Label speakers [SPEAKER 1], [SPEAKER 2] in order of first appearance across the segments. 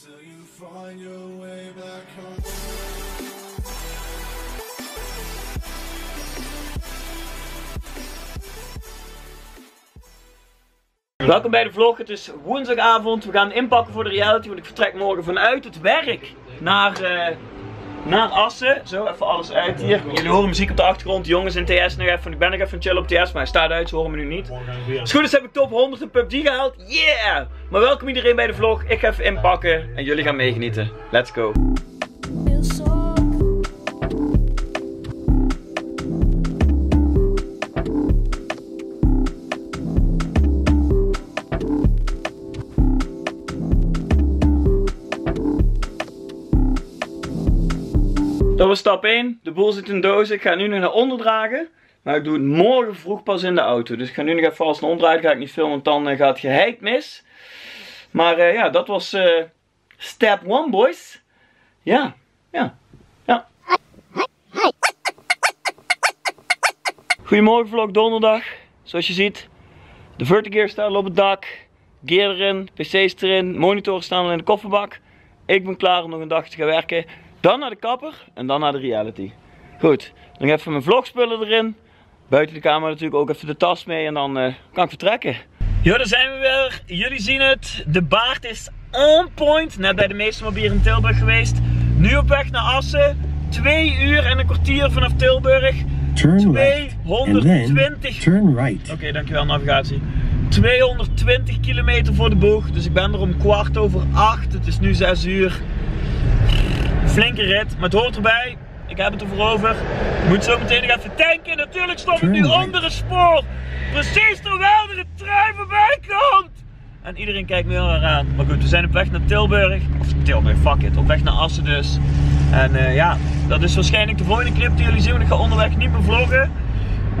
[SPEAKER 1] Till you find your way back home.
[SPEAKER 2] Welkom bij de vlog. Het is woensdagavond. We gaan inpakken voor de reality. Want ik vertrek morgen vanuit het werk naar, eh, naar Assen. Zo, even alles uit hier. Jullie horen muziek op de achtergrond. Jongens in TS nog even. Ik ben nog even chill op TS, maar hij staat uit. Ze horen me nu niet. Als goed is heb ik top 100 in PUBG gehaald. Yeah! Maar welkom iedereen bij de vlog. Ik ga even inpakken en jullie gaan meegenieten. Let's go. Stap 1. De boel zit in dozen. Ik ga nu nog naar onder dragen. Maar ik doe het morgen vroeg pas in de auto. Dus ik ga nu nog even alles naar onder. Ga ik niet filmen, want dan eh, gaat het geheid mis. Maar eh, ja, dat was eh, step 1, boys. Ja, ja, ja. Goedemorgen vlog donderdag. Zoals je ziet, de vertigear staat al op het dak. Gear erin, pc's erin, monitoren staan al in de kofferbak. Ik ben klaar om nog een dag te gaan werken. Dan naar de kapper en dan naar de reality. Goed, dan even mijn vlogspullen erin. Buiten de kamer natuurlijk ook even de tas mee en dan eh, kan ik vertrekken. Ja, daar zijn we weer. Jullie zien het. De baard is on point. Net bij de meeste mobier in Tilburg geweest. Nu op weg naar Assen. Twee uur en een kwartier vanaf Tilburg.
[SPEAKER 3] Turn left and then
[SPEAKER 2] 220
[SPEAKER 3] turn right.
[SPEAKER 2] Oké, dankjewel navigatie. 220 kilometer voor de boeg. Dus ik ben er om kwart over acht. Het is nu 6 uur. Flinke rit, maar het hoort erbij. Ik heb het ervoor over. Ik moet zo meteen nog even tanken. Natuurlijk stop ik nu onder het spoor. Precies terwijl er een trein voorbij komt. En iedereen kijkt me heel erg aan. Maar goed, we zijn op weg naar Tilburg. Of Tilburg, fuck it. Op weg naar Assen dus. En eh, ja, dat is waarschijnlijk de volgende clip die jullie zien. Want ik ga onderweg niet meer vloggen.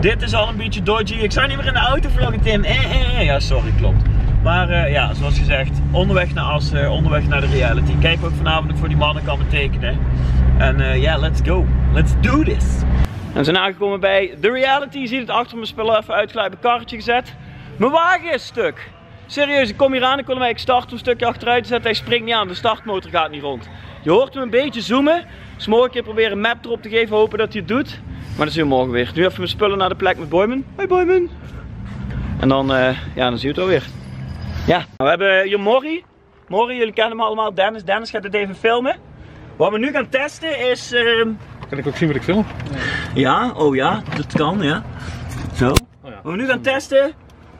[SPEAKER 2] Dit is al een beetje dodgy. Ik zou niet meer in de auto vloggen, Tim. Eh, eh, eh. Ja, sorry, klopt. Maar eh, ja, zoals gezegd, onderweg naar Assen, onderweg naar de reality. Kijk ook vanavond voor die mannen kan betekenen. En eh, ja, let's go. Let's do this. We zijn aangekomen bij de reality. Je ziet het achter mijn spullen even uitglijden, karretje gezet. Mijn wagen is stuk. Serieus, ik kom hier aan, ik wil hem eigenlijk starten een stukje achteruit te zetten. Hij springt niet aan, de startmotor gaat niet rond. Je hoort hem een beetje zoomen. Dus morgen keer proberen een map erop te geven, hopen dat hij het doet. Maar dat zien we morgen weer. Nu even mijn spullen naar de plek met Boyman. Hoi Boyman. En dan, eh, ja, dan zien we het wel weer. Ja, we hebben hier Morrie. Morrie, jullie kennen hem allemaal. Dennis. Dennis gaat het even filmen. Wat we nu gaan testen is... ehm,
[SPEAKER 4] Kan ik ook zien wat ik film?
[SPEAKER 2] ja, oh ja, dat kan, ja. Zo.
[SPEAKER 4] Oh ja.
[SPEAKER 2] Wat we nu gaan testen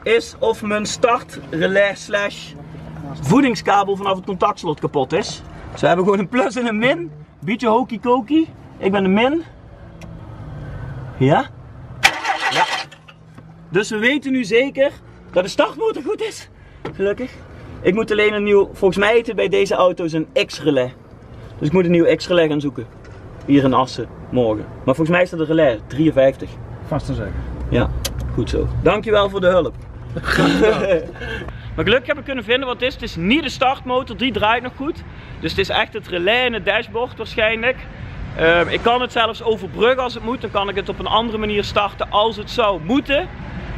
[SPEAKER 2] is of mijn startrelais slash voedingskabel vanaf het contactslot kapot is. Dus we hebben gewoon een plus en een min. Beetje hokey kokie. Ik ben de min. Ja? Ja. Dus we weten nu zeker dat de startmotor goed is. Gelukkig. Ik moet alleen een nieuw, volgens mij heet het bij deze auto's een X-relais. Dus ik moet een nieuw X-relais gaan zoeken. Hier in Assen, morgen. Maar volgens mij is dat een relais, 53.
[SPEAKER 4] Vast en zeker.
[SPEAKER 2] Ja, goed zo. Dankjewel voor de hulp. maar gelukkig heb ik kunnen vinden wat het is. Het is niet de startmotor, die draait nog goed. Dus het is echt het relais en het dashboard waarschijnlijk. Ehm, ik kan het zelfs overbruggen als het moet. Dan kan ik het op een andere manier starten als het zou moeten.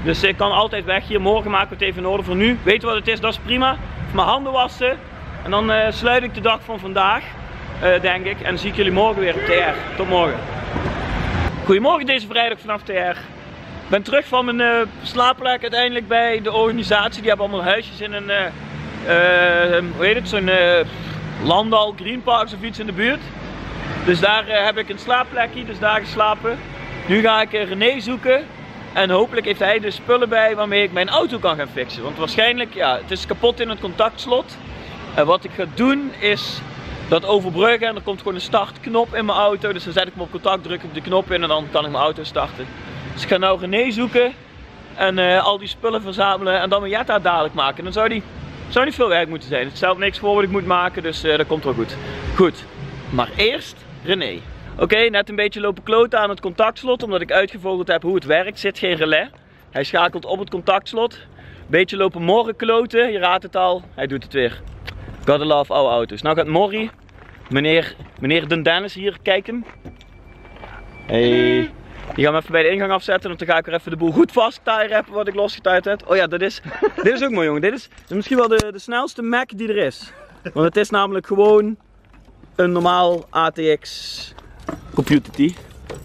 [SPEAKER 2] Dus ik kan altijd weg hier. Morgen maken we het even in orde voor nu. Weet wat het is? Dat is prima. Mijn handen wassen. En dan eh, sluit ik de dag van vandaag. eh, denk ik. En dan zie ik jullie morgen weer op TR. Tot morgen. Goedemorgen deze vrijdag vanaf TR. Ik ben terug van mijn eh, slaapplek uiteindelijk bij de organisatie. Die hebben allemaal huisjes in een, eh, eh, hoe heet het, zo'n Landal Green Parks of iets in de buurt. Dus daar heb ik een slaapplekje, dus daar geslapen. Nu ga ik René zoeken. En hopelijk heeft hij de spullen bij waarmee ik mijn auto kan gaan fixen. Want waarschijnlijk, ja, het is kapot in het contactslot. En wat ik ga doen is dat overbruggen en er komt gewoon een startknop in mijn auto. Dus dan zet ik hem op contact, druk ik de knop in en dan kan ik mijn auto starten. Dus ik ga nou René zoeken en eh, al die spullen verzamelen en dan mijn Jetta dadelijk maken. Dan zou die zou niet veel werk moeten zijn. Het stelt niks voor wat ik moet maken, dus eh, dat komt wel goed. Goed, maar eerst René. Oké, net een beetje lopen kloten aan het contactslot, omdat ik uitgevogeld heb hoe het werkt. Zit geen relais. Hij schakelt op het contactslot. Beetje lopen morgen kloten, je raadt het al, hij doet het weer. Gotta love oude auto's. Nou gaat Morrie, meneer, meneer Den Dennis hier kijken. Hey. Die gaan we even bij de ingang afzetten, want dan ga ik weer even de boel goed vast rappen wat ik losgetuid heb. Oh ja, dat is, dit is ook mooi jongen. Dit is, dit is misschien wel de, de snelste Mac die er is.
[SPEAKER 5] Want het is namelijk gewoon een normaal ATX Computer.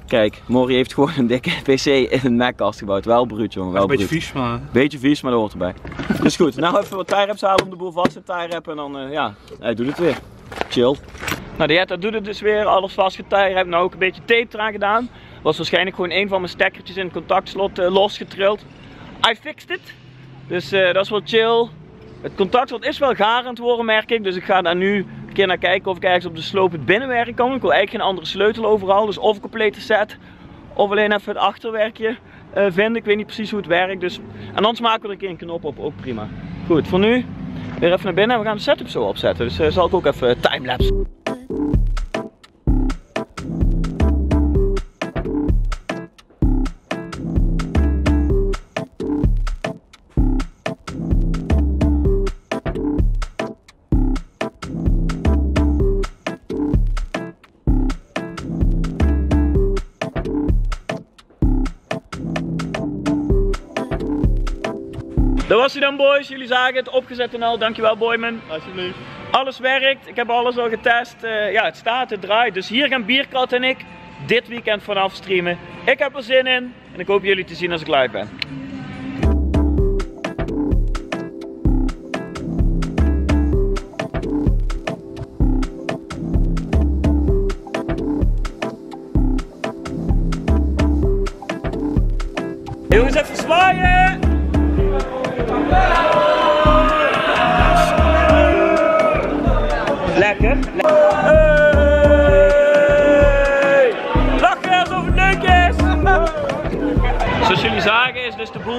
[SPEAKER 5] Kijk, Mori heeft gewoon een dikke PC in een Mac-kast gebouwd. Wel bruut jongen, wel
[SPEAKER 4] Een beetje vies, maar...
[SPEAKER 5] Beetje vies, maar dat hoort erbij. Dus goed, nou even wat tie wraps halen om de boel vast te tie wrappen en dan, eh, ja, hij doet het weer. Chill. Nou, de Jetta doet het dus weer, alles vast getijwrapt. Nou ook een beetje tape eraan gedaan. Was waarschijnlijk gewoon een van mijn stekkertjes in het contactslot eh, losgetrild. I fixed it. Dus eh, dat is wel chill. Het contactslot is wel gaar aan het worden, merk ik. Dus ik ga daar nu een keer naar kijken of ik ergens op de sloop het binnenwerk kan. Ik wil eigenlijk geen andere sleutel overal. Dus of een complete set, of alleen even het achterwerkje eh, vinden. Ik weet niet precies hoe het werkt. Dus... En anders maken we er een keer een knop op, ook prima. Goed, voor nu weer even naar binnen en we gaan de setup zo opzetten. Dus eh, zal ik ook even timelapse. Hij dan boys, jullie zagen het opgezet en al, dankjewel Boyman.
[SPEAKER 4] Alsjeblieft.
[SPEAKER 5] Alles werkt, ik heb alles al getest, Eh, ja het staat, het draait. Dus hier gaan Bierkat en ik dit weekend vanaf streamen. Ik heb er zin in en ik hoop jullie te zien als ik live ben.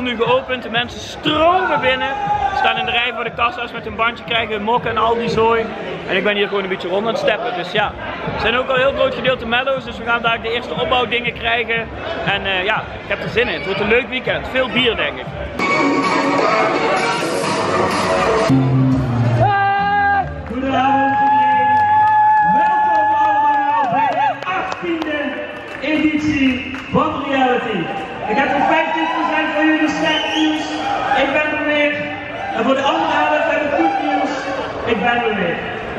[SPEAKER 5] Nu geopend. De mensen stromen binnen. Staan in de rij voor de kassa's met een bandje, krijgen hun mokken en al die zooi. En ik ben hier gewoon een beetje rond aan het steppen. Dus ja, er zijn ook al heel groot gedeelte mellows. Dus we gaan daar de eerste opbouwdingen krijgen. En eh, ja, ik heb er zin in. Het wordt een leuk weekend. Veel bier denk ik.
[SPEAKER 2] Goedenavond iedereen. Welkom allemaal bij de 18e editie van Reality. Ik heb voor 50% jullie slecht nieuws. Ik ben er weer. En voor de andere helft heb ik goed nieuws. Ik ben er weer.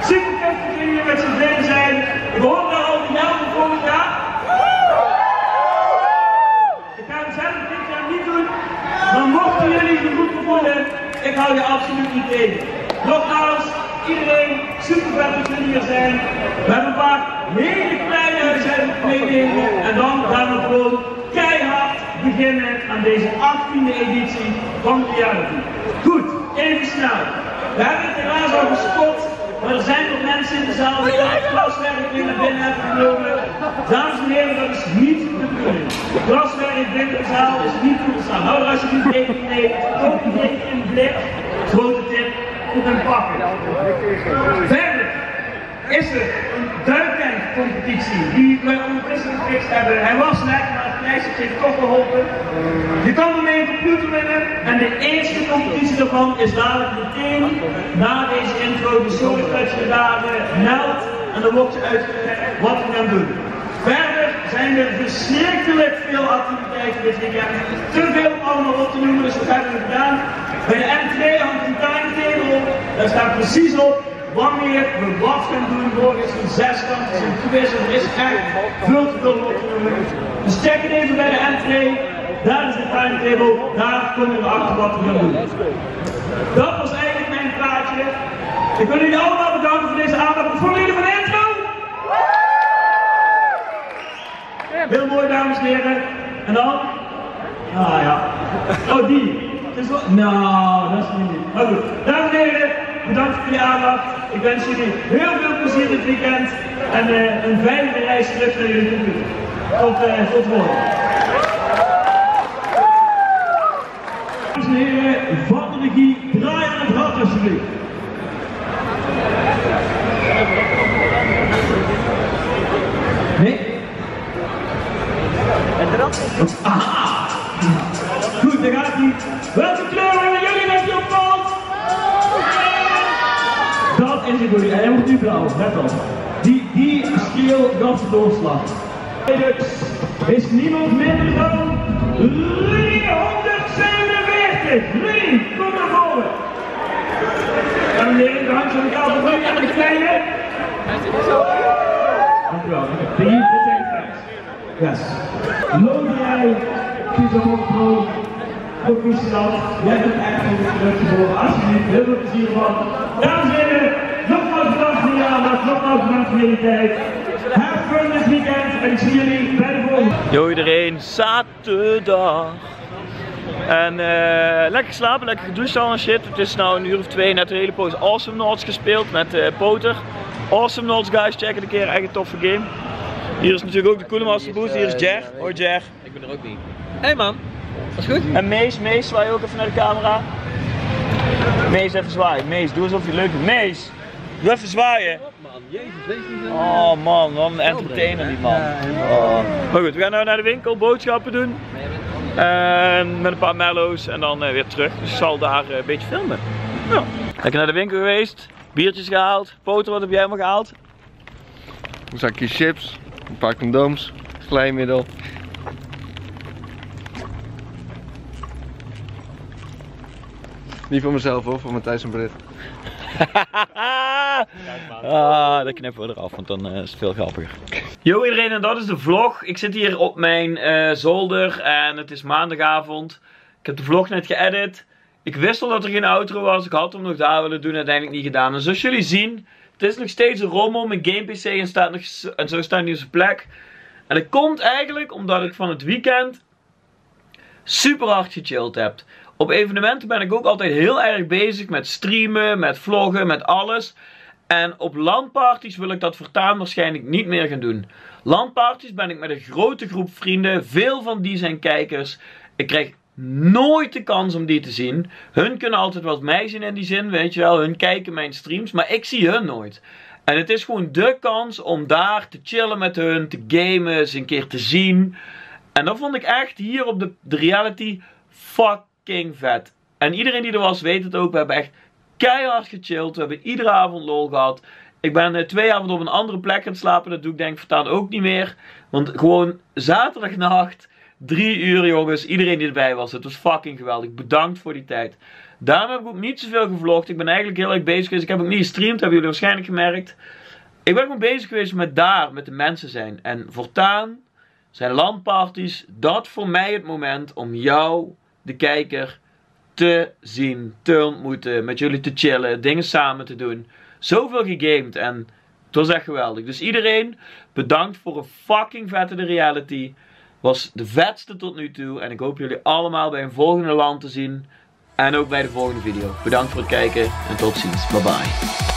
[SPEAKER 2] Super tof dat jullie met z'n zijn. Ik hoor daar al die helft van jaar. Ik ga hem zelf dit jaar niet doen. Maar mochten jullie je goed voelen, ik hou je absoluut niet tegen. Nogmaals, iedereen, super vet dat jullie hier zijn. We hebben een paar hele kleine huishoudmeenemen en dan gaan we deze 18e editie van Reality. Goed, even snel. We hebben het helaas al gespot, maar er zijn nog mensen in de zaal die het glaswerk weer naar binnen hebben genomen. Dames en heren, dat is niet de bedoeling. Glaswerk binnen de zaal is niet toegestaan. Hou er alsjeblieft rekening mee. Koop beetje in blik. Grote tip. Goed en pakken. Verder is er een duiktankcompetitie die we ondertussen gefixt hebben. Hij was net, maar Je kan ermee een computer winnen en de eerste competitie daarvan is dadelijk meteen na deze intro. Dus zorg dat je daar eh, meldt en dan wordt je uitgelegd wat we gaan doen. Verder zijn er verschrikkelijk veel activiteiten dit weekend. Te veel allemaal op te noemen, dus wat hebben we gedaan? Bij de M2 hangt een timetable, daar staat precies op wanneer we wat gaan doen. Morgen is een zeskant, is een quiz, er is echt veel te veel op. Dus check het even bij de M2, daar is de timetable, daar komen we achter wat we gaan doen. Dat was eigenlijk mijn praatje. Ik wil jullie allemaal bedanken voor deze aandacht. Vonden jullie van de intro? Heel mooi, dames en heren. En dan? Ah ja. Oh, die. Nou, dat is niet. Maar goed. Dames en heren, bedankt voor jullie aandacht. Ik wens jullie heel veel plezier dit weekend. En eh, een veilige reis terug naar jullie computer. Tot, eh, tot morgen. Dames en heren, van de regie, draai aan het rad alsjeblieft. Nee? Aha! Goed, daar gaat hij. Welke kleur willen jullie dat je opvalt? Hij wordt nu blauw, let op. Die, die schil gaf de doorslag. Dus is niemand minder dan 347. Lee, kom naar voren.
[SPEAKER 6] Dames en heren, de hand van elkaar voor jullie aan de kleine. Dankjewel. Drie, dit zijn de Yes. Loterij, Pieter Pro, proficiat. Jij bent echt een druk geboren. Alsjeblieft, heel veel plezier van. Dames en heren, nogmaals bedankt voor jullie voor tijd. Have fun this weekend en ik zie jullie bij de volgende.
[SPEAKER 2] Yo iedereen, zaterdag. En eh, lekker slapen, lekker gedoucht al en shit. Het is nou een uur of twee, net een hele poos Awesome Notes gespeeld met eh, Poter. Awesome Notes guys, check het een keer, echt een toffe game. Hier is natuurlijk ook de Coole Master Boost, hier is Jer. Hoi Jer.
[SPEAKER 4] Ik ben er ook niet. Hé hey man, was goed?
[SPEAKER 2] En Mees, Mees, zwaai ook even naar de camera. Mees, even zwaaien. Mees, doe alsof je het leuk vindt. Mees, doe even zwaaien.
[SPEAKER 4] Man, jezus, wees niet.
[SPEAKER 2] Oh man, wat een entertainer die man.
[SPEAKER 4] Helemaal.
[SPEAKER 2] Oh. Maar goed, we gaan nou naar de winkel boodschappen doen. En met een paar mellows en dan eh, weer terug. Dus ik zal daar eh, een beetje filmen. Ja. Lekker naar de winkel geweest, biertjes gehaald. Poter, wat heb jij allemaal gehaald?
[SPEAKER 7] Een zakje chips, een paar condooms, glijmiddel. Niet voor mezelf hoor, voor Matthijs en Britt.
[SPEAKER 2] ah, dat knippen we eraf, want dan eh, is het veel grappiger. Yo iedereen, en dat is de vlog. Ik zit hier op mijn eh, zolder en het is maandagavond. Ik heb de vlog net geëdit. Ik wist al dat er geen outro was. Ik had hem nog daar willen doen, uiteindelijk niet gedaan. En zoals jullie zien, het is nog steeds een rommel. Mijn game PC en, staat nog, en zo staat niet op zijn plek. En dat komt eigenlijk omdat ik van het weekend super hard gechilled heb. Op evenementen ben ik ook altijd heel erg bezig met streamen, met vloggen, met alles. En op landparties wil ik dat voortaan waarschijnlijk niet meer gaan doen. Landparties ben ik met een grote groep vrienden. Veel van die zijn kijkers. Ik krijg nooit de kans om die te zien. Hun kunnen altijd wat mij zien in die zin, weet je wel. Hun kijken mijn streams, maar ik zie hun nooit. En het is gewoon de kans om daar te chillen met hun, te gamen, ze een keer te zien. En dat vond ik echt hier op de, de reality fucking vet. En iedereen die er was weet het ook. We hebben echt keihard gechilled. We hebben iedere avond lol gehad. Ik ben eh, twee avonden op een andere plek aan het slapen. Dat doe ik denk ik voortaan ook niet meer. Want gewoon zaterdagnacht, drie uur jongens. Iedereen die erbij was. Het was fucking geweldig. Bedankt voor die tijd. Daarom heb ik ook niet zoveel gevlogd. Ik ben eigenlijk heel erg bezig geweest. Ik heb ook niet gestreamd. Hebben jullie waarschijnlijk gemerkt. Ik ben gewoon bezig geweest met daar, met de mensen zijn. En voortaan zijn landparties dat voor mij het moment om jou, de kijker, te zien, te ontmoeten, met jullie te chillen, dingen samen te doen. Zoveel gegamed en het was echt geweldig. Dus iedereen, bedankt voor een fucking vette de reality. Was de vetste tot nu toe. En ik hoop jullie allemaal bij een volgende land te zien. En ook bij de volgende video. Bedankt voor het kijken en tot ziens. Bye bye.